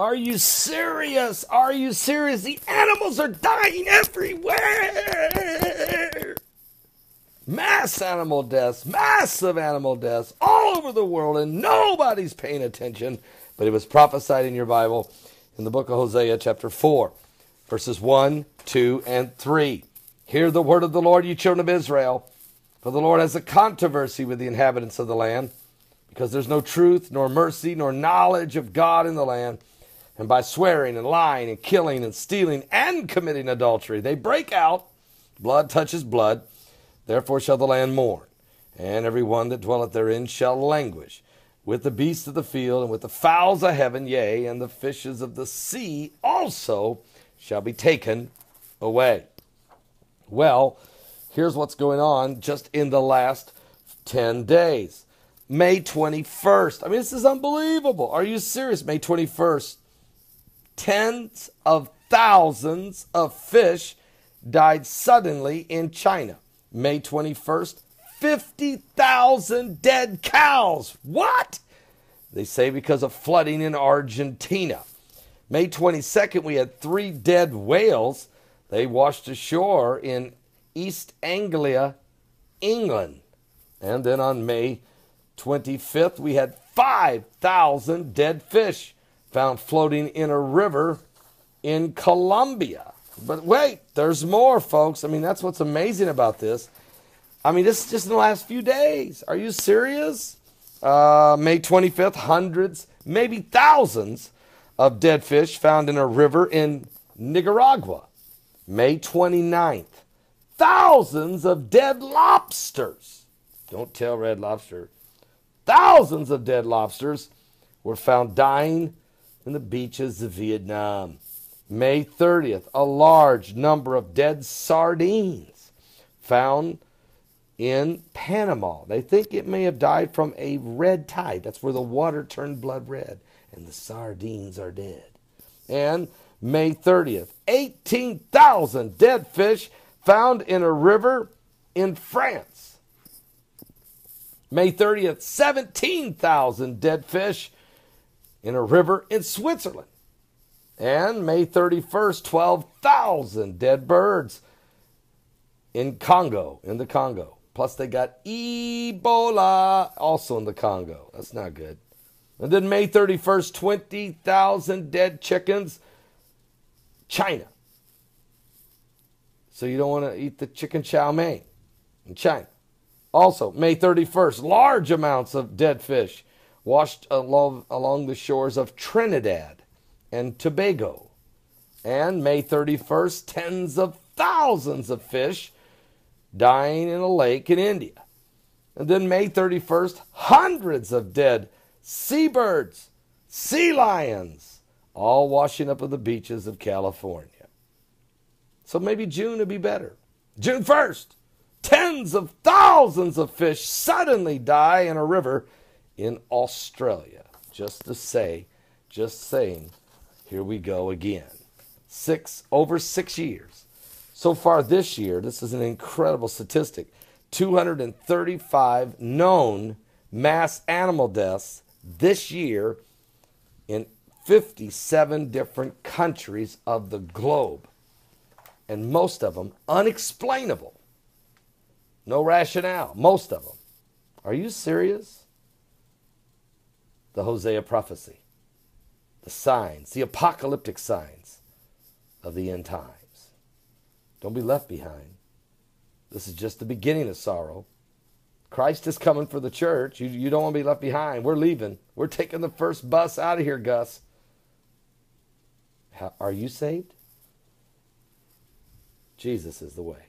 Are you serious? Are you serious? The animals are dying everywhere. Mass animal deaths, massive animal deaths all over the world, and nobody's paying attention. But it was prophesied in your Bible in the book of Hosea, chapter 4, verses 1, 2, and 3. Hear the word of the Lord, you children of Israel. For the Lord has a controversy with the inhabitants of the land, because there's no truth, nor mercy, nor knowledge of God in the land. And by swearing and lying and killing and stealing and committing adultery, they break out. Blood touches blood. Therefore shall the land mourn, and every one that dwelleth therein shall languish. With the beasts of the field and with the fowls of heaven, yea, and the fishes of the sea also shall be taken away. Well, here's what's going on just in the last 10 days. May 21st. I mean, this is unbelievable. Are you serious? May 21st, tens of thousands of fish died suddenly in China. May 21st, 50,000 dead cows. What? They say because of flooding in Argentina. May 22nd, we had three dead whales. They washed ashore in East Anglia, England. And then on May 25th, we had 5,000 dead fish found floating in a river in Colombia. But wait, there's more, folks. I mean, that's what's amazing about this. I mean, this is just in the last few days. Are you serious? Uh, May 25th, hundreds, maybe thousands of dead fish found in a river in Nicaragua. May 29th, thousands of dead lobsters. Don't tell Red Lobster. Thousands of dead lobsters were found dying the beaches of Vietnam. May 30th, a large number of dead sardines found in Panama. They think it may have died from a red tide. That's where the water turned blood red and the sardines are dead. And May 30th, 18,000 dead fish found in a river in France. May 30th, 17,000 dead fish in a river in Switzerland. And May 31st, 12,000 dead birds in Congo, in the Congo. Plus, they got Ebola also in the Congo. That's not good. And then May 31st, 20,000 dead chickens, China. So you don't want to eat the chicken chow mein in China. Also, May 31st, large amounts of dead fish washed along, along the shores of Trinidad and Tobago. And May 31st, tens of thousands of fish dying in a lake in India. And then May 31st, hundreds of dead seabirds, sea lions, all washing up on the beaches of California. So maybe June would be better. June 1st, tens of thousands of fish suddenly die in a river in Australia. Just to say, just saying, here we go again. Six, over six years. So far this year, this is an incredible statistic 235 known mass animal deaths this year in 57 different countries of the globe. And most of them unexplainable. No rationale. Most of them. Are you serious? The Hosea prophecy, the signs, the apocalyptic signs of the end times. Don't be left behind. This is just the beginning of sorrow. Christ is coming for the church. You, you don't want to be left behind. We're leaving. We're taking the first bus out of here, Gus. How, are you saved? Jesus is the way.